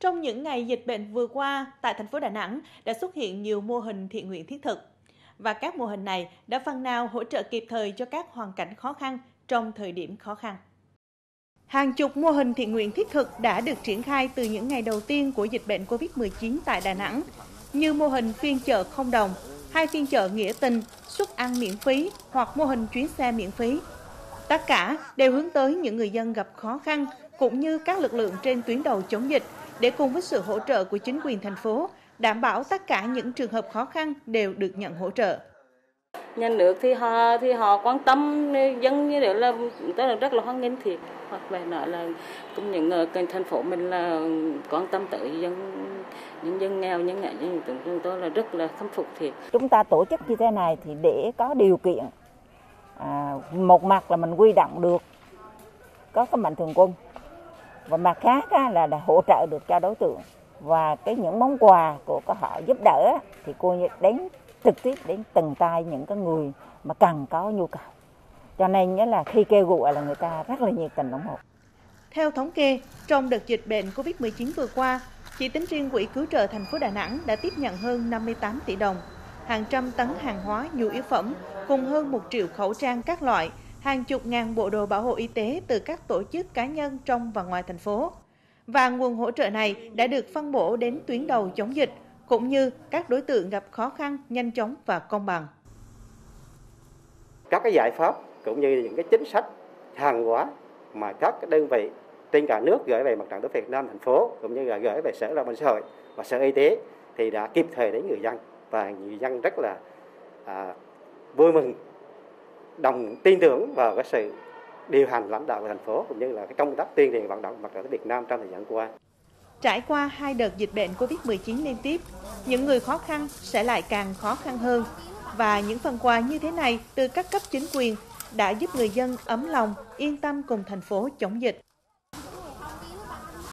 Trong những ngày dịch bệnh vừa qua, tại thành phố Đà Nẵng đã xuất hiện nhiều mô hình thiện nguyện thiết thực. Và các mô hình này đã phần nào hỗ trợ kịp thời cho các hoàn cảnh khó khăn trong thời điểm khó khăn. Hàng chục mô hình thiện nguyện thiết thực đã được triển khai từ những ngày đầu tiên của dịch bệnh COVID-19 tại Đà Nẵng, như mô hình phiên chợ không đồng, hai phiên chợ nghĩa tình, suất ăn miễn phí hoặc mô hình chuyến xe miễn phí. Tất cả đều hướng tới những người dân gặp khó khăn cũng như các lực lượng trên tuyến đầu chống dịch để cùng với sự hỗ trợ của chính quyền thành phố đảm bảo tất cả những trường hợp khó khăn đều được nhận hỗ trợ. Nhà nước thì họ thì họ quan tâm dân như thế là tôi là rất là hoan nghênh thiệt hoặc về nói là cũng những ở kênh thành phố mình là quan tâm tới dân những dân nghèo những ngại dân chúng tôi là rất là khâm phục thiệt. Chúng ta tổ chức như thế này thì để có điều kiện à, một mặt là mình quy động được có cái mạnh thường quân và mặt khác á, là, là hỗ trợ được cho đối tượng. Và cái những món quà của các họ giúp đỡ thì cô đến trực tiếp đến từng tay những cái người mà cần có nhu cầu. Cho nên nhớ là khi kêu gọi là người ta rất là nhiệt tình ủng hộ. Theo thống kê trong đợt dịch bệnh Covid-19 vừa qua chỉ tính riêng quỹ cứu trợ thành phố Đà Nẵng đã tiếp nhận hơn 58 tỷ đồng hàng trăm tấn hàng hóa nhu yếu phẩm cùng hơn một triệu khẩu trang các loại hàng chục ngàn bộ đồ bảo hộ y tế từ các tổ chức cá nhân trong và ngoài thành phố. Và nguồn hỗ trợ này đã được phân bổ đến tuyến đầu chống dịch, cũng như các đối tượng gặp khó khăn nhanh chóng và công bằng. Các cái giải pháp cũng như những cái chính sách hàng hóa mà các đơn vị trên cả nước gửi về mặt trận tổ Việt Nam thành phố cũng như là gửi về sở lao động xã hội và sở y tế thì đã kịp thời đến người dân và người dân rất là à, vui mừng đồng tin tưởng vào cái sự điều hành lãnh đạo của thành phố cũng như là cái công tác tuyên truyền vận động mặt trận Việt Nam trong thời gian qua. Trải qua hai đợt dịch bệnh Covid-19 liên tiếp, những người khó khăn sẽ lại càng khó khăn hơn và những phần quà như thế này từ các cấp chính quyền đã giúp người dân ấm lòng, yên tâm cùng thành phố chống dịch.